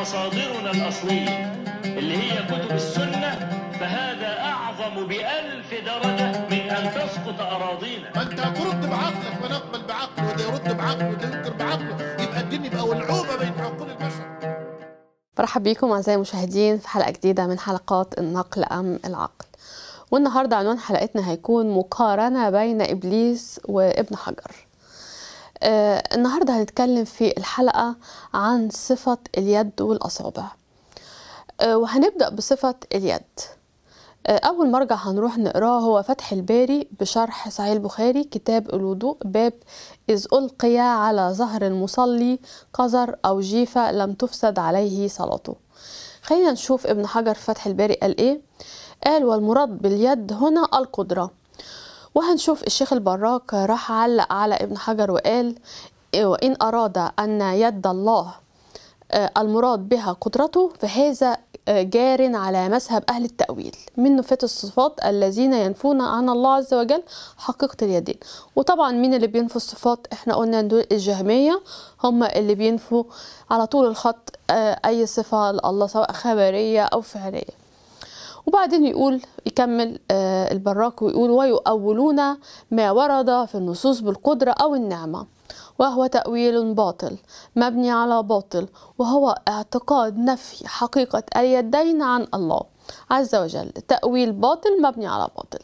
مصادرنا الأصلية اللي هي كتب السنة فهذا أعظم بألف درجة من أن تسقط أراضينا. ما انت هترد بعقلك ونقبل بعقله وده يرد بعقله وده ينكر بعقله. يبقى الدين يبقى ولعوبه بين عقول البشر. برحب بيكم أعزائي المشاهدين في حلقة جديدة من حلقات النقل أم العقل. والنهاردة عنوان حلقتنا هيكون مقارنة بين إبليس وابن حجر. آه النهاردة هنتكلم في الحلقة عن صفة اليد والأصابع. آه وهنبدأ بصفة اليد. آه أول مرجع هنروح نقراه هو فتح الباري بشرح صحيح البخاري كتاب الوضوء باب إذ ألقي على ظهر المصلي قذر أو جيفة لم تفسد عليه صلاته. خلينا نشوف ابن حجر فتح الباري قال إيه؟ قال والمراد باليد هنا القدرة. وهنشوف الشيخ البراك راح علق على ابن حجر وقال وإن أراد أن يد الله المراد بها قدرته فهذا جار على مذهب أهل التأويل من نفاة الصفات الذين ينفون عن الله عز وجل حقيقة اليدين. وطبعا مين اللي بينفوا الصفات؟ إحنا قلنا دول الجهمية هم اللي بينفوا على طول الخط أي صفة لله سواء خبرية أو فعلية. وبعدين يقول يكمل البراك ويقول ويؤولون ما ورد في النصوص بالقدرة أو النعمة وهو تأويل باطل مبني على باطل وهو اعتقاد نفي حقيقة اليدين عن الله عز وجل. تأويل باطل مبني على باطل.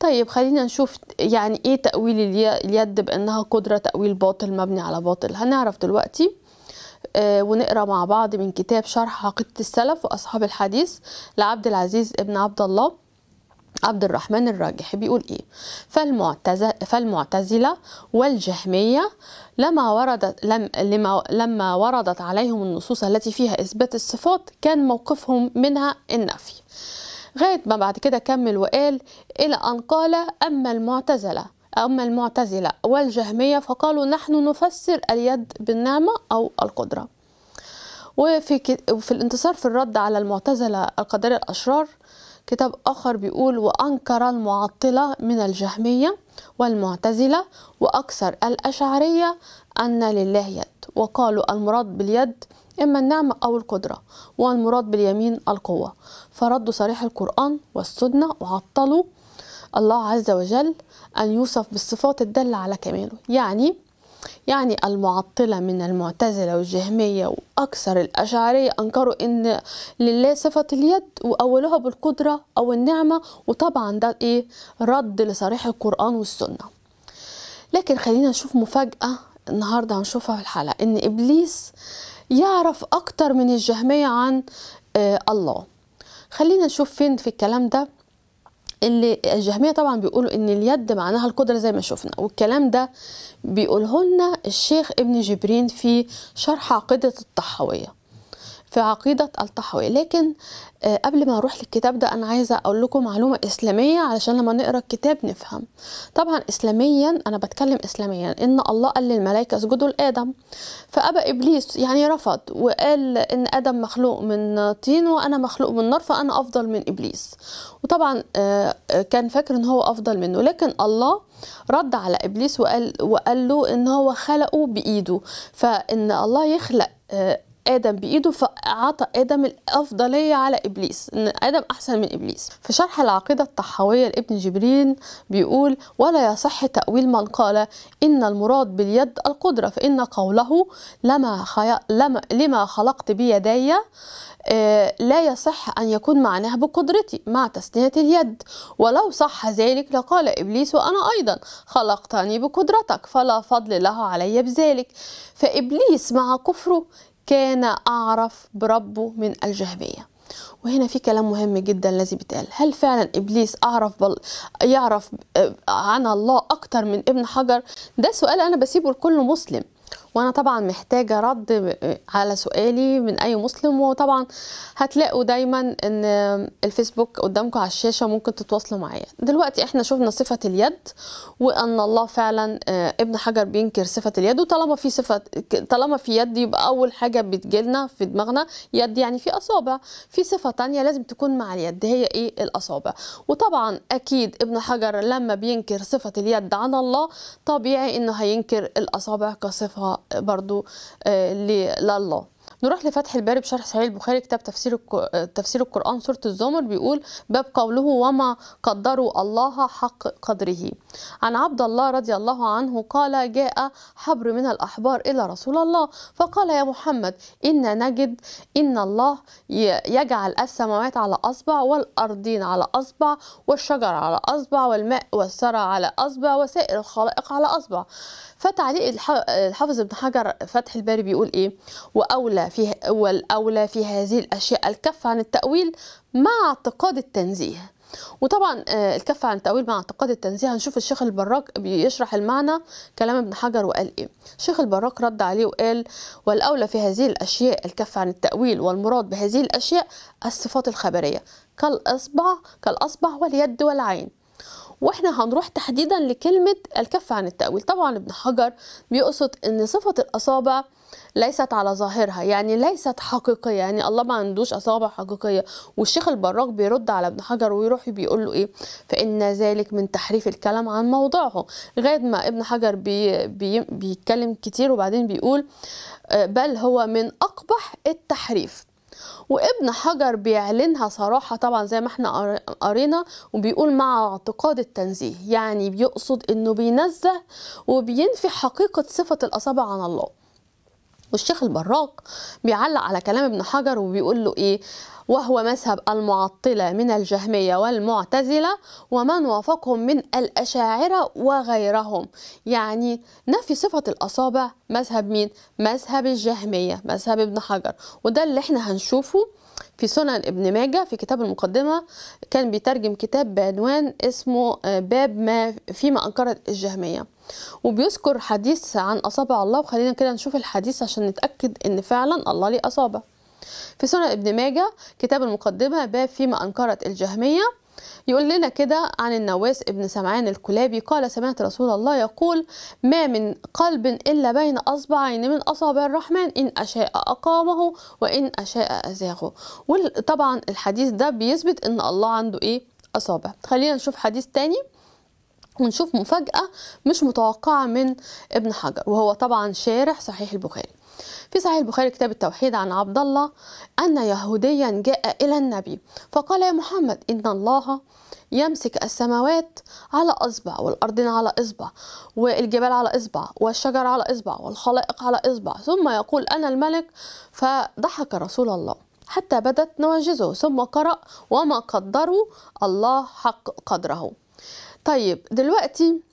طيب خلينا نشوف يعني إيه تأويل اليد بأنها قدرة تأويل باطل مبني على باطل. هنعرف دلوقتي آه ونقرأ مع بعض من كتاب شرح عقيدة السلف وأصحاب الحديث لعبد العزيز ابن عبد الله عبد الرحمن الراجح. بيقول إيه؟ فالمعتزلة والجهمية لما وردت لم لما, لما وردت عليهم النصوص التي فيها إثبات الصفات كان موقفهم منها النفي. غاية ما بعد كده كمل وقال إلى أن قال أما المعتزلة أما المعتزلة والجهمية فقالوا نحن نفسر اليد بالنعمة أو القدرة. وفي في الانتصار في الرد على المعتزلة القدرية الأشرار كتاب آخر بيقول وأنكر المعطلة من الجهمية والمعتزلة وأكثر الأشعرية أن لله يد وقالوا المراد باليد إما النعمة أو القدرة والمراد باليمين القوة فردوا صريح القرآن والسنة وعطلوا الله عز وجل أن يوصف بالصفات الدالة على كماله. يعني يعني المعطلة من المعتزلة والجهمية وأكثر الأشعرية أنكروا إن لله صفة اليد وأولوها بالقدرة أو النعمة وطبعا ده إيه؟ رد لصريح القرآن والسنة. لكن خلينا نشوف مفاجأة النهاردة هنشوفها في الحلقة. إن إبليس يعرف أكتر من الجهمية عن آه الله. خلينا نشوف فين في الكلام ده. اللي الجهمية طبعا بيقولوا إن اليد معناها القدرة زي ما شفنا والكلام ده بيقوله لنا الشيخ ابن جبرين في شرح عقيدة الطحاوية. في عقيدة الطحاوية لكن قبل ما أروح للكتاب ده أنا عايزة أقول لكم معلومة إسلامية علشان لما نقرأ الكتاب نفهم. طبعا اسلاميا أنا بتكلم اسلاميا إن الله قال للملائكة اسجدوا لآدم. فابى إبليس يعني رفض وقال إن آدم مخلوق من طين وأنا مخلوق من نار فأنا أفضل من إبليس. وطبعا كان فاكر إن هو أفضل منه. لكن الله رد على إبليس وقال وقال له إن هو خلقه بإيده. فإن الله يخلق آدم بإيده فأعطى آدم الأفضلية على إبليس إن آدم أحسن من إبليس. في شرح العقيدة الطحاوية لابن جبرين بيقول ولا يصح تأويل من قال إن المراد باليد القدرة فإن قوله لما, خي... لما لما خلقت بيدي آه لا يصح أن يكون معناها بقدرتي مع تثنية اليد. ولو صح ذلك لقال إبليس وأنا أيضا خلقتني بقدرتك فلا فضل له علي بذلك فإبليس مع كفره كان أعرف بربه من الجهمية وهنا في كلام مهم جدا لازم يتقال هل فعلا إبليس أعرف بل يعرف عن الله أكتر من ابن حجر؟ ده سؤال أنا بسيبه لكل مسلم. وأنا طبعا محتاجة رد على سؤالي من أي مسلم وطبعا هتلاقوا دايما إن الفيسبوك قدامكم على الشاشة ممكن تتواصلوا معايا. دلوقتي إحنا شفنا صفة اليد وأن الله فعلا ابن حجر بينكر صفة اليد وطالما في صفة طالما في يد يبقى أول حاجة بتجيلنا في دماغنا يد يعني في أصابع. في صفة تانية لازم تكون مع اليد هي إيه؟ الأصابع. وطبعا أكيد ابن حجر لما بينكر صفة اليد عن الله طبيعي إنه هينكر الأصابع كصفة برضو آه لله. نروح لفتح الباري بشرح صحيح البخاري كتاب تفسير تفسير القرآن سورة الزمر بيقول باب قوله وما قدروا الله حق قدره عن عبد الله رضي الله عنه قال جاء حبر من الأحبار إلى رسول الله فقال يا محمد إن نجد إن الله يجعل السماوات على أصبع والأرضين على أصبع والشجر على أصبع والماء والثرى على أصبع وسائر الخلائق على أصبع فتعليق الح- الحافظ ابن حجر فتح الباري بيقول إيه؟ وأولى في والاولى في هذه الأشياء. الكف عن التأويل مع اعتقاد التنزيه. وطبعا آه، الكف عن التأويل مع اعتقاد التنزيه. هنشوف الشيخ البراك بيشرح المعنى كلام ابن حجر وقال إيه. الشيخ البراك رد عليه وقال والأولى في هذه الأشياء الكف عن التأويل والمراد بهذه الأشياء الصفات الخبرية كالأصبع كالأصبع واليد والعين. وإحنا هنروح تحديدا لكلمة الكف عن التأويل. طبعا ابن حجر بيقصد إن صفة الأصابع ليست على ظاهرها يعني ليست حقيقية يعني الله ما عندوش أصابع حقيقية. والشيخ البراك بيرد على ابن حجر ويروح بيقول له إيه؟ فإن ذلك من تحريف الكلام عن موضعه. لغاية ما ابن حجر بي بي بيتكلم كتير وبعدين بيقول آه، بل هو من أقبح التحريف. وابن حجر بيعلنها صراحة طبعا زي ما إحنا قر- قرينا وبيقول مع اعتقاد التنزيه. يعني بيقصد إنه بينزه وبينفي حقيقة صفة الأصابع عن الله. والشيخ البراك بيعلق على كلام ابن حجر وبيقول له إيه؟ وهو مذهب المعطلة من الجهمية والمعتزلة ومن وافقهم من الأشاعرة وغيرهم. يعني نفي صفة الأصابع مذهب مين؟ مذهب الجهمية مذهب ابن حجر. وده اللي إحنا هنشوفه في سنن ابن ماجه في كتاب المقدمة. كان بيترجم كتاب بعنوان اسمه آه، باب ما فيما أنكرت الجهمية. وبيذكر حديث عن أصابع الله. وخلينا كده نشوف الحديث عشان نتأكد إن فعلا الله ليه أصابع. في سنن ابن ماجه كتاب المقدمة باب فيما أنكرت الجهمية. يقول لنا كده عن النواس ابن سمعان الكلابي. قال سمعت رسول الله يقول ما من قلب إلا بين أصبعين من أصابع الرحمن إن أشاء أقامه وإن أشاء أزاغه. وطبعا الحديث ده بيثبت إن الله عنده إيه؟ أصابع. خلينا نشوف حديث تاني ونشوف مفاجأة مش متوقعة من ابن حجر وهو طبعا شارح صحيح البخاري. في صحيح البخاري كتاب التوحيد عن عبد الله أن يهوديا جاء إلى النبي فقال يا محمد إن الله يمسك السماوات على أصبع والأرضين على إصبع والجبال على إصبع والشجر على إصبع والخلائق على إصبع ثم يقول أنا الملك فضحك رسول الله حتى بدت نواجزه ثم قرأ وما قدروا الله حق قدره. طيب دلوقتي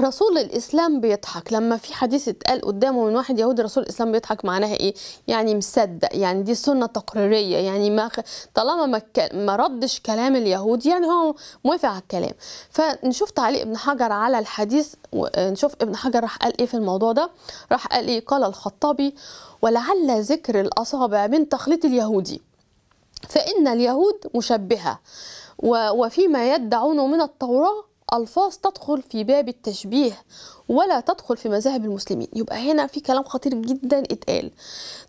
رسول الإسلام بيضحك لما في حديث اتقال قدامه من واحد يهودي رسول الإسلام بيضحك معناها إيه يعني مصدق يعني دي سنة تقريرية يعني ما. طالما ما. ما ردش كلام اليهود يعني هو موافق على الكلام فنشوف تعليق ابن حجر على الحديث ونشوف ابن حجر راح قال إيه في الموضوع ده راح قال إيه قال الخطابي ولعل ذكر الأصابع من تخليط اليهودي فإن اليهود مشبهة و- وفيما يدعونه من التوراة ألفاظ تدخل في باب التشبيه ولا تدخل في مذاهب المسلمين. يبقى هنا في كلام خطير جدا اتقال.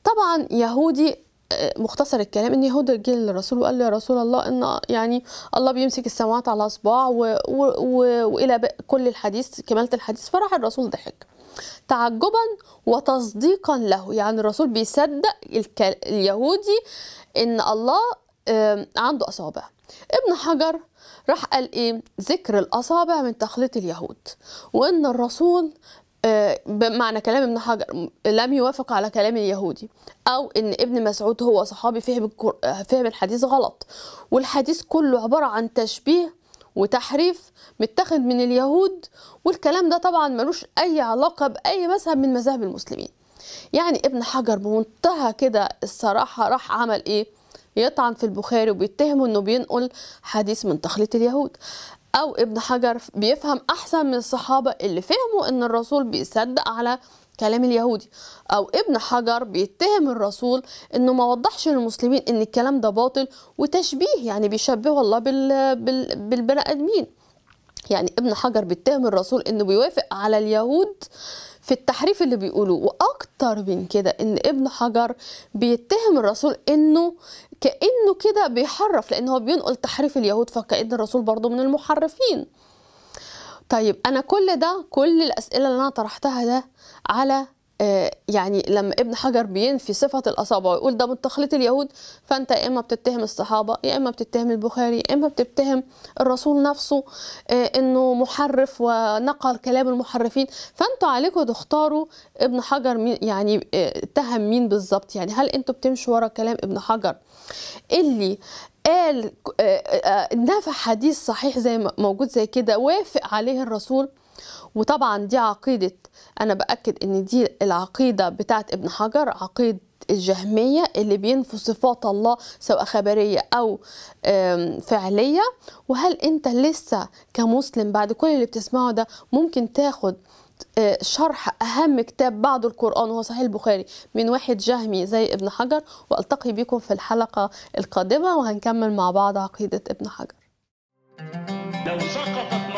طبعا يهودي آه، مختصر الكلام إن يهوذا جه للرسول وقال له يا رسول الله إن يعني الله بيمسك السماوات على اصبع و... و... و... وإلى كل الحديث كمالة الحديث فراح الرسول ضحك. تعجبا وتصديقا له. يعني الرسول بيصدق. اليهودي إن الله عنده أصابع. ابن حجر راح قال إيه؟ ذكر الأصابع من تخليط اليهود وإن الرسول آه، بمعنى كلام ابن حجر لم يوافق على كلام اليهودي أو إن ابن مسعود هو صحابي فهم فهم الحديث غلط. والحديث كله عبارة عن تشبيه وتحريف متاخد من اليهود والكلام ده طبعا ملوش أي علاقة بأي مذهب من مذاهب المسلمين. يعني ابن حجر بمنتهى كده الصراحة راح عمل إيه؟ يطعن في البخاري وبيتهمه إنه بينقل حديث من تخليط اليهود. أو ابن حجر بيفهم أحسن من الصحابة اللي فهموا إن الرسول بيصدق على كلام اليهودي. أو ابن حجر بيتهم الرسول إنه ما وضحش للمسلمين إن الكلام ده باطل وتشبيه يعني بيشبهه الله بال... بال... بالبني آدمين. يعني ابن حجر بيتهم الرسول إنه بيوافق على اليهود في التحريف اللي بيقولوه وأكتر من كده إن ابن حجر بيتهم الرسول إنه كأنه كده بيحرف لأن هو بينقل تحريف اليهود فكأن الرسول برضه من المحرفين. طيب أنا كل ده كل الأسئلة اللي أنا طرحتها ده على يعني لما ابن حجر بينفي صفة الأصابع ويقول ده من تخليط اليهود فأنت يا إما بتتهم الصحابة يا إما بتتهم البخاري يا إما بتتهم الرسول نفسه آه، إنه محرف ونقل كلام المحرفين. فأنتوا عليكم تختاروا ابن حجر يعني آه، اتهم مين بالظبط؟ يعني هل أنتوا بتمشوا ورا كلام ابن حجر؟ اللي قال آه، آه، نفى حديث صحيح زي موجود زي كده وافق عليه الرسول وطبعا دي عقيدة أنا بأكد إن دي العقيدة بتاعت ابن حجر عقيدة الجهمية اللي بينفوا صفات الله سواء خبرية أو فعلية. وهل أنت لسه كمسلم بعد كل اللي بتسمعه ده ممكن تاخد آه، شرح أهم كتاب بعد القرآن وهو صحيح البخاري من واحد جهمي زي ابن حجر؟ وألتقي بكم في الحلقة القادمة وهنكمل مع بعض عقيدة ابن حجر.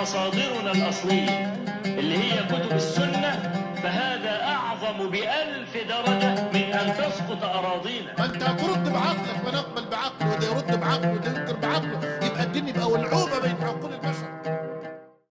مصادرنا الأصلية اللي هي كتب السنة فهذا أعظم بألف درجة من أن تسقط أراضينا. ما انت هترد بعقلك ونقبل بعقله وده يرد بعقله وده ينكر بعقله يبقى الدين يبقى ولعوبه بين عقول البشر.